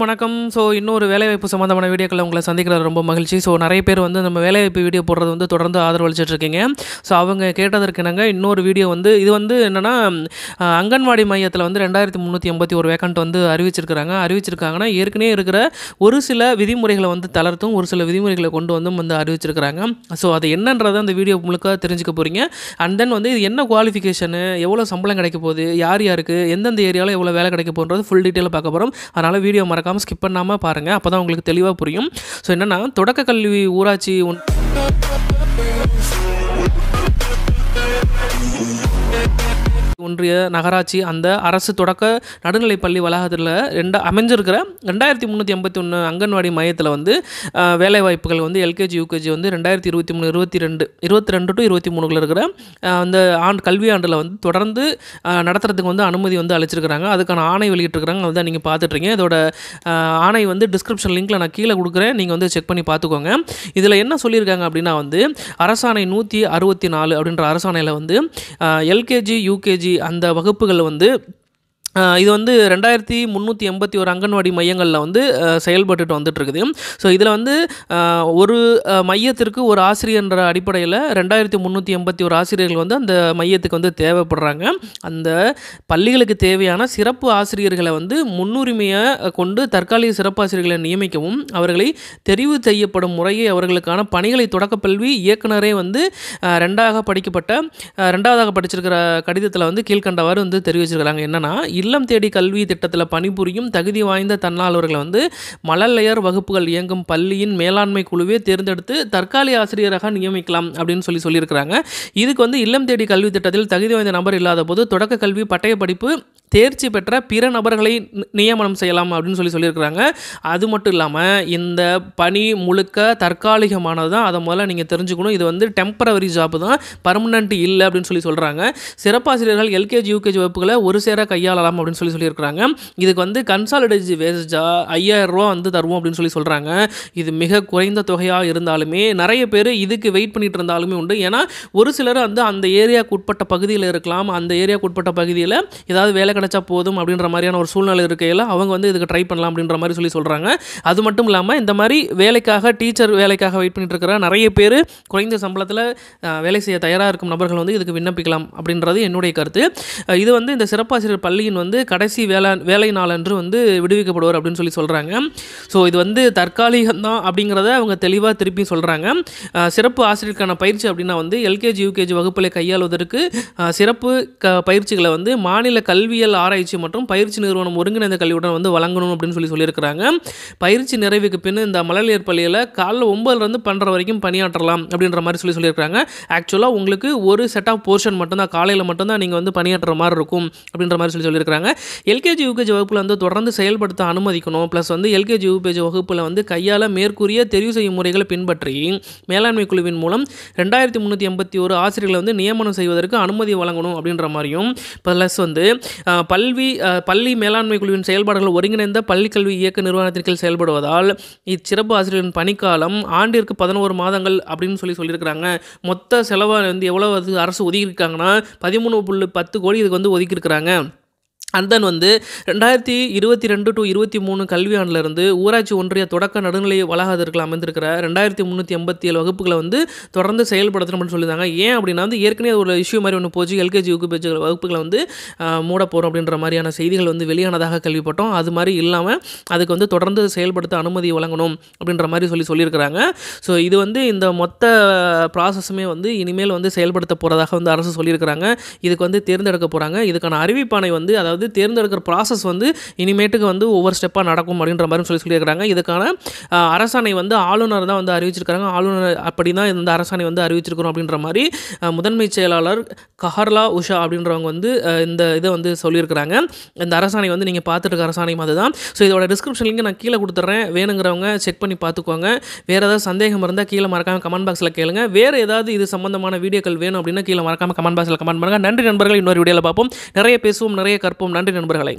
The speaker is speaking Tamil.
வணக்கம். ஸோ இன்னொரு வேலைவாய்ப்பு சம்மந்தமான வீடியோக்களை உங்களை சந்திக்கிறது ரொம்ப மகிழ்ச்சி. ஸோ நிறைய பேர் வந்து நம்ம வேலைவாய்ப்பு வீடியோ போடுறது வந்து தொடர்ந்து ஆதரவு இருக்கீங்க. ஸோ அவங்க கேட்டதற்கு நாங்கள் இன்னொரு வீடியோ வந்து இது வந்து என்னென்னா அங்கன்வாடி மையத்தில் வந்து ரெண்டாயிரத்தி முந்நூற்றி எண்பத்தி ஒரு வேக்கண்ட் வந்து அறிவிச்சிருக்கிறாங்க. அறிவிச்சிருக்காங்கன்னா ஏற்கனவே இருக்கிற ஒரு சில விதிமுறைகளை வந்து தளர்த்தும் ஒரு சில விதிமுறைகளை கொண்டு வந்து வந்து அறிவிச்சிருக்கிறாங்க. ஸோ அது என்னன்றதை அந்த வீடியோ முழுக்க தெரிஞ்சுக்க போகிறீங்க அண்ட் தென் வந்து இது என்ன குவாலிஃபிகேஷனு எவ்வளோ சம்பளம் கிடைக்க போகுது யார் யாருக்கு எந்தெந்த ஏரியாவில் எவ்வளோ வேலை கிடைக்க போகிறது ஃபுல் டீட்டெயிலாக பார்க்க போகிறோம் அதனால் வீடியோ மறக்க மறக்காமல் ஸ்கிப் பண்ணாமல் பாருங்கள் அப்போ தான் உங்களுக்கு தெளிவாக புரியும். ஸோ என்னென்னா தொடக்க கல்வி ஊராட்சி ஒன் ஒன்றிய நகராட்சி அந்த அரசு தொடக்க நடுநிலைப்பள்ளி வளாகத்தில் ரெண்டு அமைஞ்சிருக்கிற ரெண்டாயிரத்தி முந்நூற்றி எண்பத்தி ஒன்று அங்கன்வாடி மையத்தில் வந்து வேலைவாய்ப்புகள் வந்து எல்கேஜி யூகேஜி வந்து ரெண்டாயிரத்தி இருபத்தி மூணு இருபத்தி ரெண்டு இருபத்தி ரெண்டு டு இருபத்தி மூணுக்குள்ள இருக்கிற அந்த ஆண்டு கல்வியாண்டில் வந்து தொடர்ந்து நடத்துறதுக்கு வந்து அனுமதி வந்து அளிச்சிருக்கிறாங்க. அதுக்கான ஆணை வெளியிட்டிருக்கிறாங்க. அதுதான் நீங்கள் பார்த்துட்ருக்கீங்க இதோட ஆணை வந்து டிஸ்கிரிப்ஷன் லிங்க்கில் நான் கீழே கொடுக்குறேன். நீங்கள் வந்து செக் பண்ணி பார்த்துக்கோங்க இதில் என்ன சொல்லியிருக்காங்க அப்படின்னா வந்து அரசாணை நூற்றி அறுபத்தி நாலு அப்படின்ற அரசாணையில் வந்து எல்கேஜி யூகேஜி அந்த வகுப்புகள் வந்து இது வந்து ரெண்டாயிரத்தி முந்நூற்றி எண்பத்தி ஒரு அங்கன்வாடி மையங்களில் வந்து செயல்பட்டுட்டு வந்துட்டு இருக்குது ஸோ இதில் வந்து ஒரு மையத்திற்கு ஒரு ஆசிரியர்ன்ற அடிப்படையில் ரெண்டாயிரத்தி முந்நூற்றி எண்பத்தி ஒரு ஆசிரியர்கள் வந்து அந்த மையத்துக்கு வந்து தேவைப்படுறாங்க. அந்த பள்ளிகளுக்கு தேவையான சிறப்பு ஆசிரியர்களை வந்து முன்னுரிமையை கொண்டு தற்காலிக சிறப்பு ஆசிரியர்களை நியமிக்கவும் அவர்களை தெரிவு செய்யப்படும் முறையை அவர்களுக்கான பணிகளை தொடக்கப்பல்வி இயக்குனரே வந்து ரெண்டாக படிக்கப்பட்ட ரெண்டாவதாக படிச்சிருக்கிற கடிதத்தில் வந்து கீழ்கண்டவாறு வந்து தெரிவிச்சிருக்கிறாங்க. என்னென்னா இல்லம் தேடி கல்வி திட்டத்தில் பணிபுரியும் தகுதி வாய்ந்த தன்னார்வர்களை வந்து மழலையர் வகுப்புகள் இயங்கும் பள்ளியின் மேலாண்மை குழுவே தேர்ந்தெடுத்து தற்காலிக ஆசிரியராக நியமிக்கலாம் அப்படின்னு சொல்லி சொல்லியிருக்கிறாங்க. இதுக்கு வந்து இல்லம் தேடி கல்வி திட்டத்தில் தகுதி வாய்ந்த நபர் இல்லாத போது தொடக்க கல்வி பட்டய படிப்பு தேர்ச்சி பெற்ற பிற நபர்களை நி- நியமனம் செய்யலாம் அப்படின்னு சொல்லி சொல்லியிருக்கிறாங்க. அது மட்டும் இல்லாமல் இந்த பணி முழுக்க தற்காலிகமானது தான். அதை முதல்ல நீங்கள் தெரிஞ்சுக்கணும். இது வந்து டெம்பரவரி ஜாப் தான். பர்மனண்ட் இல்லை அப்படின்னு சொல்லி சொல்கிறாங்க சிறப்பாசிரியர்கள் எல்கேஜி யூகேஜி வகுப்புகளை ஒரு சேர கையாளலாம் அப்படின்னு சொல்லி சொல்லியிருக்கிறாங்க. இதுக்கு வந்து கன்சாலிடேஜ் வேஸ்டா ஐயாயிரம் ரூபா வந்து தருவோம் அப்படின்னு சொல்லி சொல்கிறாங்க இது மிக குறைந்த தொகையாக இருந்தாலுமே நிறைய பேர் இதுக்கு வெயிட் பண்ணிட்டு இருந்தாலுமே உண்டு. ஏன்னா ஒரு சிலர் வந்து அந்த ஏரியாவுக்கு உட்பட்ட பகுதியில் இருக்கலாம். அந்த ஏரியாவுக்கு உட்பட்ட பகுதியில் ஏதாவது வேலை கிடச்சா போதும் அப்படின்ற மாதிரியான ஒரு சூழ்நிலை இருக்கையில் அவங்க வந்து இதுக்கு ட்ரை பண்ணலாம் அப்படின்ற மாதிரி சொல்லி சொல்கிறாங்க அது மட்டும் இல்லாமல் இந்த மாதிரி வேலைக்காக டீச்சர் வேலைக்காக வெயிட் பண்ணிட்டு இருக்கிற நிறைய பேர் குறைந்த சம்பளத்தில் வேலை செய்ய தயாராக இருக்கும் நபர்கள் வந்து இதுக்கு விண்ணப்பிக்கலாம் அப்படின்றது என்னுடைய கருத்து. இது வந்து இந்த சிறப்பாசிரியர் பள்ளியின் வந்து கடைசி வேலை வேலை நாளன்று வந்து விடுவிக்கப்படுவார் அப்படின்னு சொல்லி சொல்கிறாங்க ஸோ இது வந்து தற்காலிகம்தான் அப்படிங்கிறத அவங்க தெளிவாக திருப்பி சொல்கிறாங்க சிறப்பு ஆசிரியருக்கான பயிற்சி அப்படின்னா வந்து எல்கேஜி யூகேஜி வகுப்புகளை கையாளுவதற்கு சிறப்பு க பயிற்சிகளை வந்து மாநில கல்வியல் ஆராய்ச்சி மற்றும் பயிற்சி நிறுவனம் ஒருங்கிணைந்த கல்வியுடன் வந்து வழங்கணும் அப்படின்னு சொல்லி சொல்லியிருக்கிறாங்க. பயிற்சி நிறைவுக்கு பின் இந்த மழலையர் பள்ளியில் காலைல ஒம்பதுலேருந்து பன்னெண்டு வரைக்கும் பணியாற்றலாம் அப்படின்ற மாதிரி சொல்லி சொல்லியிருக்காங்க ஆக்சுவலாக உங்களுக்கு ஒரு செட் ஆஃப் போர்ஷன் மட்டும்தான் காலையில் மட்டும்தான் நீங்கள் வந்து பணியாற்றுற மாதிரி இருக்கும் அப்படின்ற மாதிரி சொல்லி சொல்லியிருக்காங்க எல்கேஜி யூகேஜி வகுப்பில் வந்து தொடர்ந்து செயல்படுத்த அனுமதிக்கணும். ப்ளஸ் வந்து எல்கேஜி யூகேஜி வகுப்பில் வந்து கையால் மேற்கூறிய தெரிவு செய்யும் முறைகளை பின்பற்றி மேலாண்மை குழுவின் மூலம் ரெண்டாயிரத்தி முந்நூற்றி எண்பத்தி ஒரு ஆசிரியர்களை வந்து நியமனம் செய்வதற்கு அனுமதி வழங்கணும் அப்படின்ற மாதிரியும். ப்ளஸ் வந்து பல்வி பள்ளி மேலாண்மை குழுவின் செயல்பாடுகள் ஒருங்கிணைந்த பள்ளிக்கல்வி இயக்க நிறுவனத்தின் கீழ் செயல்படுவதால் இச்சிறப்பு ஆசிரியரின் பணிக்காலம் ஆண்டிற்கு பதினோரு மாதங்கள் அப்படின்னு சொல்லி சொல்லியிருக்கிறாங்க. மொத்த செலவை வந்து எவ்வளோ அது அரசு ஒதுக்கியிருக்காங்கன்னா பதிமூணு புள்ளி பத்து கோடி இதுக்கு வந்து ஒதுக்கியிருக்கிறாங்க. அண்ட் தென் வந்து ரெண்டாயிரத்தி இருபத்தி ரெண்டு டு இருபத்தி மூணு கல்வியாண்டிலிருந்து ஊராட்சி ஒன்றிய தொடக்க நடுநிலை வளாகத்திற்கு அமைந்திருக்கிற ரெண்டாயிரத்தி முந்நூற்றி எண்பத்தி ஏழு வகுப்புகளை வந்து தொடர்ந்து செயல்படுத்தணும் அப்படின்னு சொல்லியிருந்தாங்க. ஏன் அப்படின்னா வந்து ஏற்கனவே ஒரு இஷ்யூ மாதிரி ஒன்று போச்சு. எல்கேஜி யூகேஜி வகுப்புகளை வந்து மூட போகிறோம் அப்படின்ற மாதிரியான செய்திகள் வந்து வெளியானதாக கேள்விப்பட்டோம். அது மாதிரி இல்லாமல் அதுக்கு வந்து தொடர்ந்து செயல்படுத்த அனுமதி வழங்கணும் அப்படின்ற மாதிரி சொல்லி சொல்லியிருக்கிறாங்க. ஸோ இது வந்து இந்த மொத்த ப்ராசஸுமே வந்து இனிமேல் வந்து செயல்படுத்த போகிறதாக வந்து அரசு சொல்லியிருக்கிறாங்க. இதுக்கு வந்து தேர்ந்தெடுக்க போகிறாங்க இதுக்கான அறிவிப்பானை வந்து அதாவது தேர்ந்தெடுக்கிற ப்ராசஸ் வந்து இனிமேட்டுக்கு வந்து ஒவ்வொரு ஸ்டெப்பாக நடக்கும் அப்படின்ற மாதிரி சொல்லி சொல்லியிருக்கிறாங்க. இதுக்கான அரசாணை வந்து ஆளுநர் தான் வந்து அறிவிச்சிருக்காங்க. ஆளுநர் அப்படி தான் இந்த அரசாணை வந்து அறிவிச்சிருக்கிறோம் அப்படின்ற மாதிரி முதன்மை செயலாளர் கஹர்லா உஷா அப்படின்றவங்க வந்து இந்த இதை வந்து சொல்லியிருக்கிறாங்க. இந்த அரசாணை வந்து நீங்கள் பார்த்துட்டு இருக்க அரசாணை மாதிரி தான் ஸோ இதோட டிஸ்கிரிப்ஷன் லிங்க் நான் கீழே கொடுத்துட்றேன் வேணுங்கிறவங்க செக் பண்ணி பார்த்துக்கோங்க. வேறு ஏதாவது சந்தேகம் இருந்தால் கீழே மறக்காமல் கமெண்ட் பாக்ஸில் கேளுங்க. வேறு ஏதாவது இது சம்பந்தமான வீடியோக்கள் வேணும் அப்படின்னா கீழே மறக்காம கமெண்ட் பாக்ஸில் கமெண்ட் பண்ணுங்கள் நன்றி நண்பர்கள். இன்னொரு வீடியோவில் பார்ப்போம். நிறைய பேசுவோம் நிறைய கற்போம். நன்றி நண்பர்களை.